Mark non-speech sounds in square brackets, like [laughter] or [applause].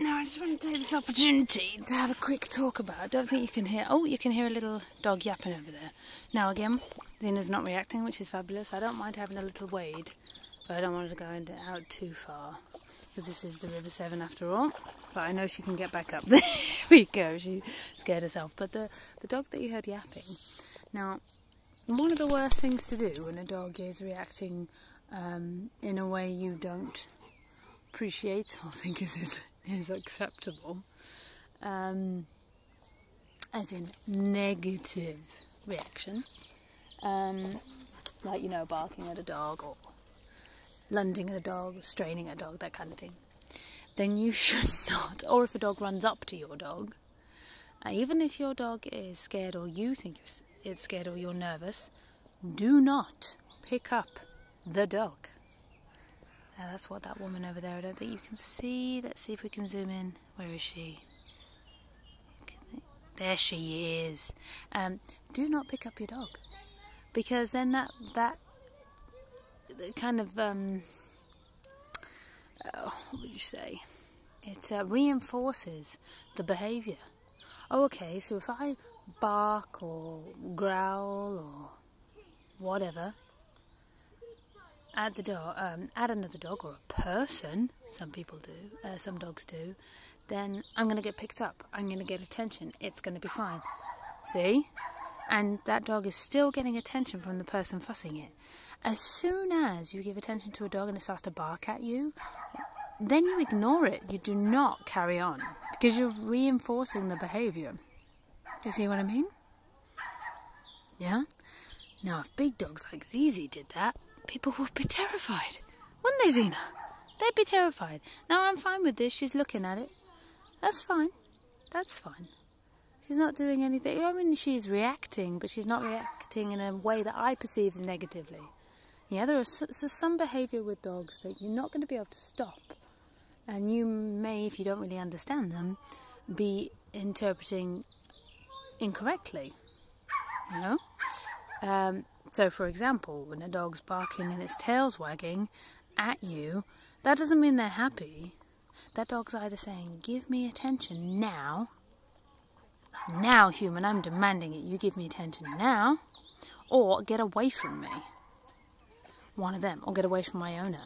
Now I just want to take this opportunity to have a quick talk about. I don't think you can hear. Oh, you can hear a little dog yapping over there. Now again, Zena's not reacting, which is fabulous. I don't mind having a little wade, but I don't want to go out too far because this is the River Severn after all. But I know she can get back up. [laughs] there we go. She scared herself. But the the dog that you heard yapping. Now, one of the worst things to do when a dog is reacting um, in a way you don't appreciate [laughs] or think is is, is acceptable, um, as in negative reaction, um, like you know barking at a dog or lunging at a dog, or straining at a dog, that kind of thing, then you [laughs] should not. Or if a dog runs up to your dog, uh, even if your dog is scared or you think it's scared or you're nervous, do not pick up the dog. Now that's what that woman over there, I don't think you can see. Let's see if we can zoom in. Where is she? There she is. Um, do not pick up your dog. Because then that, that kind of, um, oh, what would you say? It uh, reinforces the behaviour. Oh, okay, so if I bark or growl or whatever, at the dog, um, at another dog or a person, some people do, uh, some dogs do, then I'm going to get picked up. I'm going to get attention. It's going to be fine. See? And that dog is still getting attention from the person fussing it. As soon as you give attention to a dog and it starts to bark at you, then you ignore it. You do not carry on because you're reinforcing the behavior. Do you see what I mean? Yeah? Now, if big dogs like Zizi did that, people would be terrified. Wouldn't they, Zena? They'd be terrified. Now, I'm fine with this. She's looking at it. That's fine. That's fine. She's not doing anything. I mean, she's reacting, but she's not reacting in a way that I perceive as negatively. Yeah, there is some behaviour with dogs that you're not going to be able to stop. And you may, if you don't really understand them, be interpreting incorrectly. You know? Um, so, for example, when a dog's barking and its tail's wagging at you, that doesn't mean they're happy. That dog's either saying, Give me attention now. Now, human, I'm demanding it. You give me attention now. Or get away from me. One of them. Or get away from my owner.